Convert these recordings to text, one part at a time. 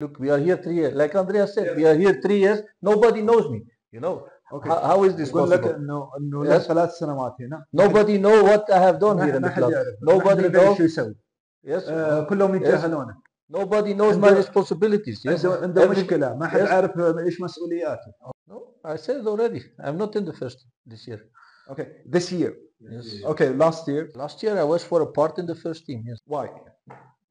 Look, we are here three years. Like Andrea said, we are here three years. Nobody knows me. You know, اوكي how, how is this يقول لك possible? انه انه له Yes. ثلاث سنوات هنا Nobody know what I have done ما here in ما the حد club. يعرف Nobody ما حد يدري knows. شو يسوي Yes. آه، كلهم يتجاهلونه Nobody knows my عنده- responsibilities. Yes. عنده عنده Every- مشكله ما حد Yes. عارف ايش مسؤولياته No, I said it already. I'm not in the first this year. اوكي this year Yes. اوكي last year Last year I was for a part in the first team. Yes. why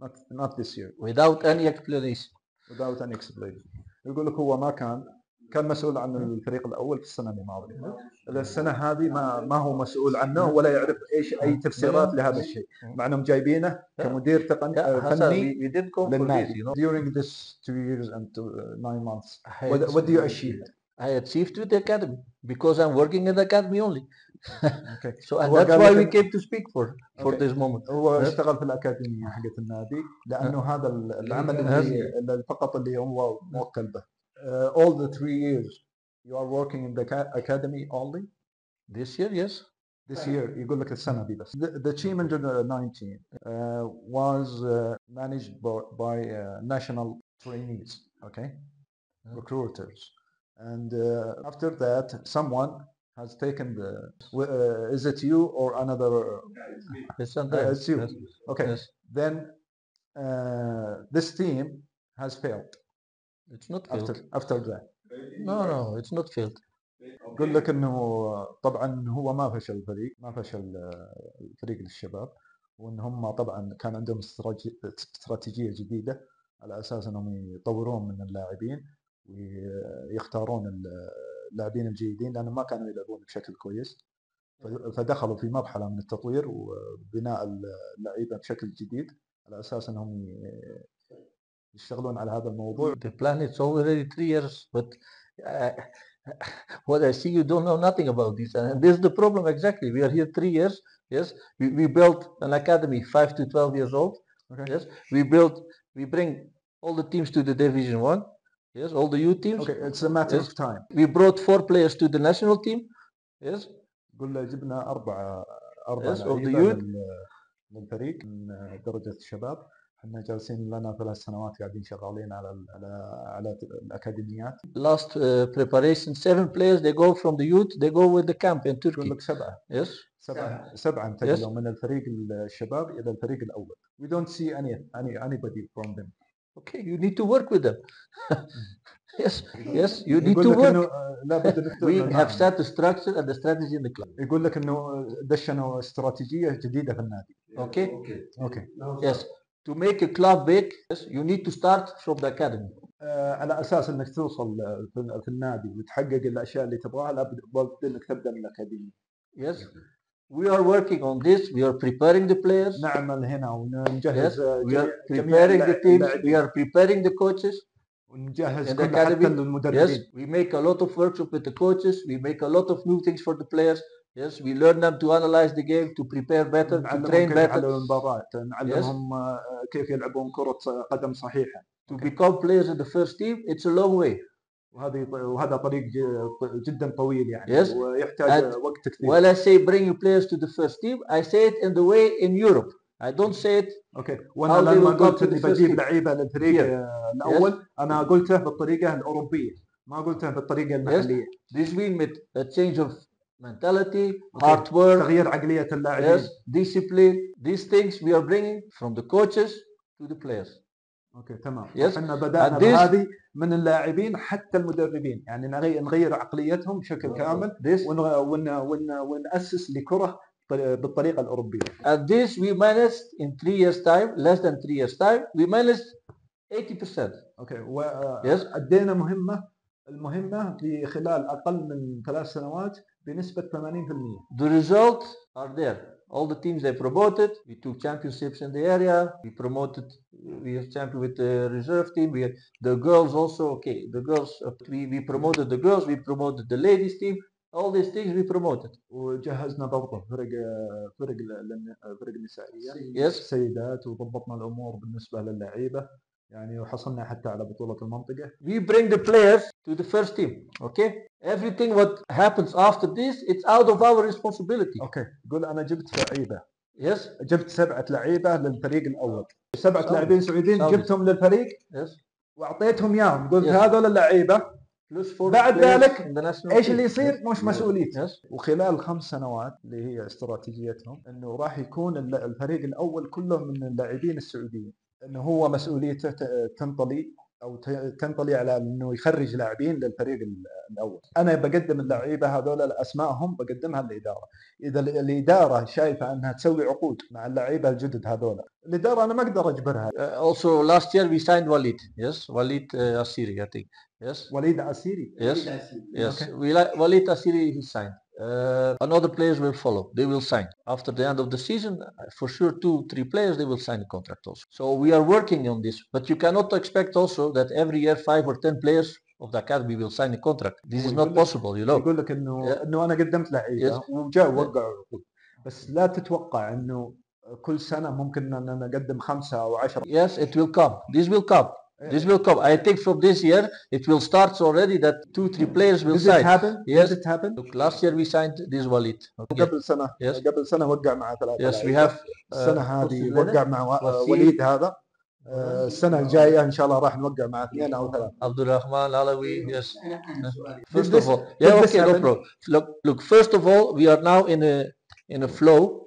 not not this year Without any explanation. Without any explanation يقول لك هو ما كان كان مسؤول عن الفريق الأول في السنة الماضيه السنة هذه ما ما هو مسؤول عنه ولا يعرف إيش أي تفسيرات لهذا الشيء. مع أنهم جايبينه كمدير تقني فني. للنادي. during this two years and two, nine months. What, what do you. achieve? I achieved with the academy because I'm working in the academy only. okay So and هو that's قال why لك we إن- came to speak for for Okay. this moment. هو Yes. اشتغل في الاكاديميه حقت النادي لانه هذا ال- العمل Yes. اللي اللي فقط اللي هو موكل به Uh, all the three years you are working in the ca- academy only This year, yes. this year يقول لك السنه دي بس the, the team in 19 uh, was uh, managed by, by uh, national trainees okay recruiters and uh, after that someone has taken the w- uh, is it you or another Yes, and Uh, then. it's you. Yes. okay Yes. then uh, this team has failed It's not after failed. after that No, no, it's not failed. يقول لك انه طبعا هو ما فشل الفريق ما فشل آه، الفريق للشباب وان هم طبعا كان عندهم استراتيجي- استراتيجيه جديده على اساس انهم يطورون من اللاعبين ويختارون ال- اللاعبين الجيدين لانهم ما كانوا يلعبون بشكل كويس فدخلوا في مرحله من التطوير وبناء اللعيبه بشكل جديد على أساس انهم يشتغلون على هذا الموضوع The plan is already three years, but uh, what I see, you don't know nothing about this. And this is the problem exactly. We are here three years. Yes, we, we built an academy five to 12 years old. Okay. Yes, we built, we bring all the teams to the division one. Yes, all the youth teams. Okay, it's a matter Yes. of time. We brought four players to the national team. Yes, قلنا جبنا أربعة أربعة Yes, of the لعيبة youth. لل- للفريق من درجة الشباب احنا جالسين لنا ثلاث سنوات قاعدين شغالين على ال- على على الأكاديميات last uh, preparation, seven players, they go from the youth, they go with the camp in يقول Turkey. لك سبعة Yes, سبعة سبعة انتقلوا من الفريق الشباب إلى الفريق الأول. We don't see any any anybody from them. Okay, you need to work with them. yes, yes, you need to work. آه، We have set the structure and the strategy in the club. يقول لك إنه دشنوا استراتيجية جديدة في النادي. Okay, أوكي. yes. To make a club big, yes, you need to start from the academy. آه، على أساس انك توصل آه، في النادي وتحقق الاشياء اللي تبغاها لابد لابد انك تبدا من الاكاديميه. Yes, we are working on this. We are preparing the players. نعمل هنا Yes, ونجهز آه، we are جميع- جميع preparing the اللاعب- teams. اللاعبين. We are preparing the coaches. ونجهز in the كل حتى academy. Yes, المدربين. we make a lot of workshop with the coaches. We make a lot of new things for the players. Yes, we learn them to analyze the game, to prepare better, to نعلمهم train كيف better, يحللون المباراه، نعلمهم آه، كيف يلعبون كره قدم صحيحه. to become players in the first team. It's a long way. وهذه وهذا طريق جدا طويل يعني Yes. ويحتاج وقت كثير. When I say bring players to the first team, I say it in the way in Europe. I don't say it أوكي وأنا لما قلت اني بجيب. لعيبه للفريق. آه، الأول أنا قلته بالطريقة الاوروبيه ما قلته بالطريقة المحليه. This means with a change of mentality, Okay. hard work, تغيير عقليه اللاعبين. yes, discipline. These things we are bringing from the coaches to the players. أوكي تمام Yes. إحنا بدأنا بهذه من اللاعبين حتى المدربين يعني نغير, نغير عقليتهم بشكل كامل This ون ون ون ونأسس لكرة طري- بالطريقة الأوروبية and this we managed in three years time, less than three years time, we managed 80%. Okay Yes. وادينا مهمة المهمة في خلال أقل من ثلاث سنوات بنسبة 80% The results are there. All the teams they promoted, we took championships in the area, we promoted, we have champion with the reserve team, we the girls also, okay, the girls, uh, we, we promoted the girls, we promoted the ladies team, all these things we promoted. وجهزنا برضه فرق فرق ال- فرق النسائيه Yes, السيدات وضبطنا الامور بالنسبه للعيبه يعني وحصلنا حتى على بطولة المنطقة we bring the players to the first team, okay? Everything what happens after this, it's out of our responsibility. أوكي قول أنا جبت لعيبة Yes, جبت سبعة لعيبة للفريق الأول سبعة سعودي. لاعبين سعوديين سعودي. جبتهم للفريق yes, وأعطيتهم اياهم قلت Yes. هذول اللعيبة Plus four بعد ذلك إيش. اللي يصير Yes. مش مسؤوليتي Yes. وخلال خمس سنوات اللي هي استراتيجيتهم إنه راح يكون الفريق الأول كله من اللاعبين السعوديين انه هو مسؤوليته تنطلي أو تنطلي على إنه يخرج لاعبين للفريق ال- الأول أنا بقدم اللعيبة هذول اسمائهم بقدمها للإدارة إذا ال- الإدارة شايفة أنها تسوي عقود مع اللعيبة الجدد هذول الإدارة أنا ما أقدر أجبرها Uh, also last year we signed Walid. Yes, Walid uh, Asiri, I think. Yes. وليد عسيري Yes. Yes. Okay. We like Walid Asiri. He signed. Uh, another players will follow. They will sign after the end of the season. uh, For sure, two, three players they will sign a contract also. So we are working on this, but you cannot expect also that every year five or ten players of the academy will sign a contract. This is not ويقول لك- possible, you know. يقول لك انه Yeah. انه انا قدمت لعيبه وجاء وقعوا عقود بس لا تتوقع انه كل سنه ممكن ان انا اقدم خمسه او عشره Yes, it will come. This will come. This will come. I think from this year it will start already that two, three players will Does it sign. happen? Yes. Does it happen? Look, last year we signed this Walid. Okay. قبل سنه Yes. قبل سنه وقع مع ثلاثه Yes, we لعيبة. have. uh, السنه what's هذه his وقع name? مع و- وسيم. وليد هذا آه، السنه الجايه ان شاء الله راح نوقع مع اثنين او ثلاثه Abdurrahman Alawi. Yes. أنا عندي سؤال First this- of all, yeah, did this okay, no happen? problem. Look, look. First of all, we are now in a in a flow.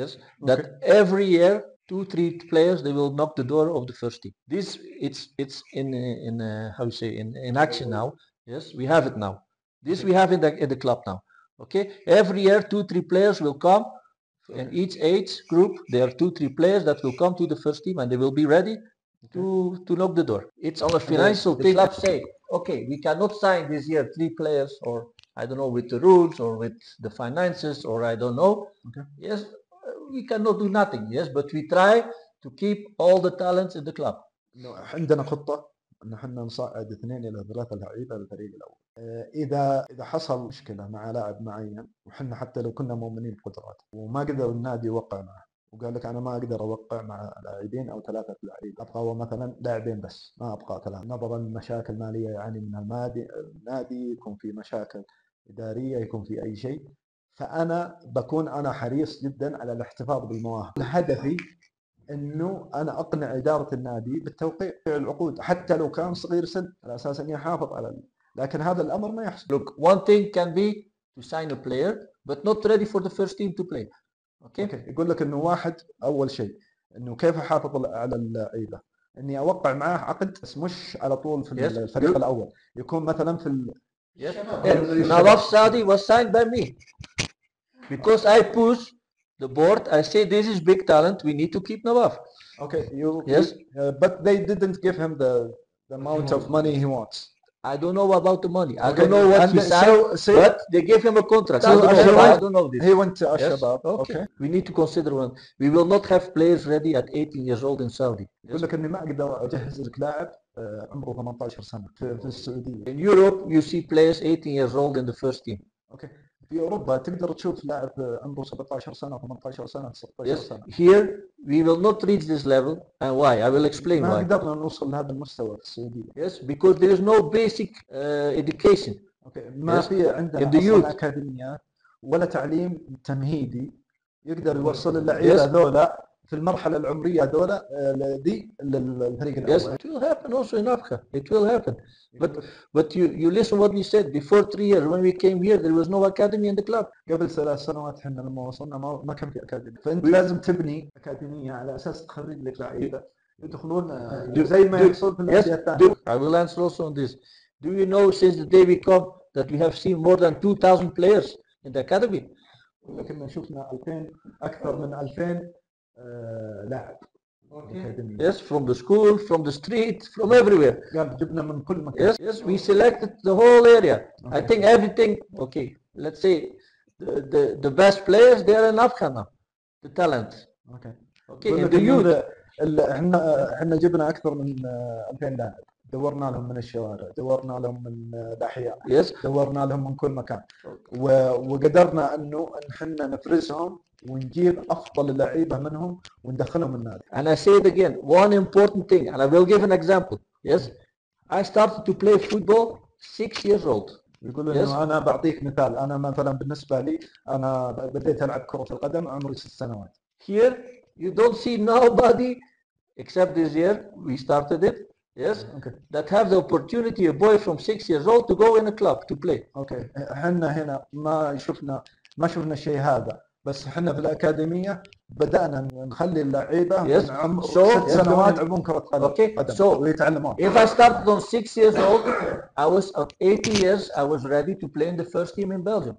Yes, that every year two, three players they will knock the door of the first team. This it's it's in in uh, how you say in in action now. Yes, we have it now. This we have in the in the club now. Okay, every year two, three players will come. In each age group, there are two, three players that will come to the first team, and they will be ready to to knock the door. It's on a financial the thing. club say, okay, we cannot sign this year three players, or I don't know with the rules or with the finances, or I don't know. Okay. Yes, we cannot do nothing. Yes, but we try to keep all the talents in the club. عندنا خطة أن إحنا نصعد اثنين إلى ثلاثة لعيبة للفريق الأول آه، إذا إذا حصل مشكلة مع لاعب معين وحنا حتى لو كنا مؤمنين بقدراته وما قدر النادي يوقع معه وقال لك أنا ما أقدر أوقع مع لاعبين أو ثلاثة لاعبين أبغى مثلا لاعبين بس ما أبغى ثلاثة نظرا لمشاكل مالية منها النادي النادي يكون في مشاكل إدارية يكون في أي شيء فأنا بكون أنا حريص جدا على الاحتفاظ بالمواهب هدفي إنه أنا أقنع إدارة النادي بالتوقيع العقود حتى لو كان صغير سن على أساس إني أحافظ على لكن هذا الأمر ما يحصل Look, one thing can be to sign a player, but not ready for the first team to play. Okay. أوكي يقول لك إنه واحد أول شيء إنه كيف أحافظ على اللعيبه إني أوقع معاه عقد بس مش على طول في Yes. الفريق الأول يكون مثلا في ال... Yes. Nawaf Sadi was signed by me because I push the board. I say this is big talent. We need to keep Nawaf. اوكي you, Yes. uh, but they didn't give him the the amount of money he wants I don't know about the money. I Okay. don't know what And he so- signed, so- but they gave him a contract. So I, don't know, Ashraf- I don't know this. he went to Yes? الشباب Okay. اوكي We need to consider one. We will not have players ready at 18 years old in Saudi. يقول لك اني ما اقدر اجهز لك لاعب آه، عمره 18 سنه في, في السعوديه In Europe, you see players 18 years old in the first team. اوكي في أوروبا تقدر تشوف لاعب عمره 17 سنة 18 سنة 16 Yes. سنة Here, we will not reach this level. And why? I will explain ما why. قدرنا نوصل لهذا المستوى في السعودية Yes, because there is no basic uh, education. أوكي ما Yes. في عندنا أصلا. اكاديميات ولا تعليم تمهيدي يقدر يوصل اللعيبه Yes. هذولا في المرحله العمريه هذولا آه، دي للفريق Yes, الأول it will happen also in Africa. It will happen. But but you you listen what we said before three years when we came here. There was no academy in the club. قبل ثلاث سنوات إحنا لما وصلنا ما, ما كان في اكاديميه فانت We- لازم تبني اكاديميه على أساس تخرج لك لعيبه يدخلون آه، زي ما يحصل في Yes, الانديه الثانية I will answer also on this. Do you know since the day we come that we have seen more than 2,000 players in the academy? كنا شفنا 2000 أكثر من 2000 آه، لاعب اكاديميه Yes, from the school, from the street, from everywhere. قال جبنا من كل مكان Yes, yes, we selected the whole area. I Okay. think everything. Okay, let's say the, the, the best players they are in Afghan now. The talent. اوكي Okay, يقول in لك the إنه youth. ال- ال- احنا احنا جبنا اكثر من آه، 2000 لاعب دورنا لهم من الشوارع دورنا لهم من آه، الاحياء Yes, دورنا لهم من كل مكان و- وقدرنا انه ان احنا نفرزهم ونجيب افضل اللعيبه منهم وندخلهم النادي and I say it again. One important thing, and I will give an example. Yes, I started to play football six years old. يقول انه Yes. أنا بعطيك مثال أنا مثلا بالنسبة لي أنا بديت العب كره القدم عمري ست سنوات Here, you don't see nobody except this year. We started it. yes, أوكي that have the opportunity, a boy from six years old, to go in a club to play. أوكي إحنا هنا ما شفنا ما شفنا الشيء هذا بس إحنا في الاكاديميه بدانا نخلي اللعيبه عمر So, ست if سنوات يلعبون كره قدم قدم so- ويتعلمون If I started on six years old, I was at 80 years, I was ready to play in the first team in Belgium,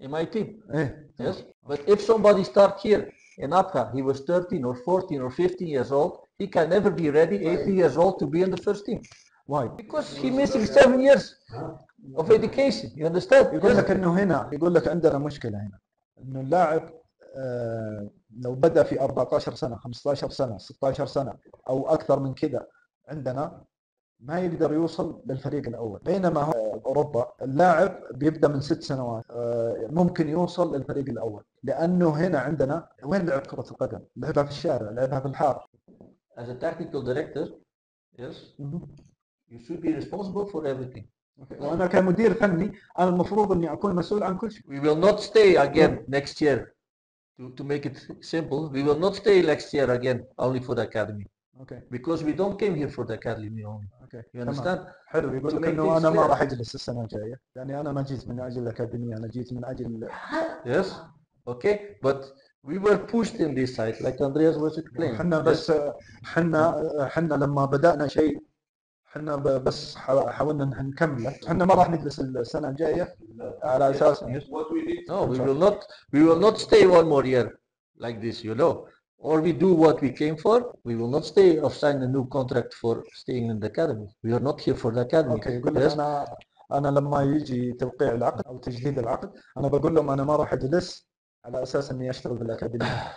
in my team. إيه Yes, but if somebody start here in Abha, he was 13 or 14 or 15 years old, he can never be ready 80 years old to be in the first team واي because he missing seven years of education. You understand? يقول. لك انه هنا يقول لك عندنا مشكله هنا إنه اللاعب آه لو بدأ في 14 سنة 15 سنة 16 سنة أو أكثر من كذا عندنا ما يقدر يوصل للفريق الأول بينما هو أوروبا اللاعب بيبدأ من ست سنوات آه ممكن يوصل للفريق الأول لأنه هنا عندنا وين لعب كرة القدم؟ لعبها في الشارع لعبها في الحارة As a technical director, yes, you should be responsible for everything. وأنا كمدير فني أنا المفروض اني اكون مسؤول عن كل شيء We will not stay again next year. To, to make it simple, we will not stay next year again only for the academy أوكي because we don't came here for the academy only. أوكي You understand? حلو يقول لك انه أنا ما. راح اجلس السنة الجايه يعني أنا ما جيت من أجل الاكاديميه أنا جيت من أجل Yes. Okay. But we were pushed in this side, like Andreas was explaining. إحنا. بس إحنا إحنا لما بدانا شيء إحنا بس حاولنا إن نكمله إحنا ما راح نجلس السنة الجاية على أساس No we will not we will not stay one more year like this you know or we do what we came for we will not stay or sign a new contract for staying in the academy. We are not here for the academy. أنا أنا لما يجي توقيع العقد أو تجديد العقد أنا بقول لهم أنا ما راح أجلس على أساس إني أشتغل بالاكاديميه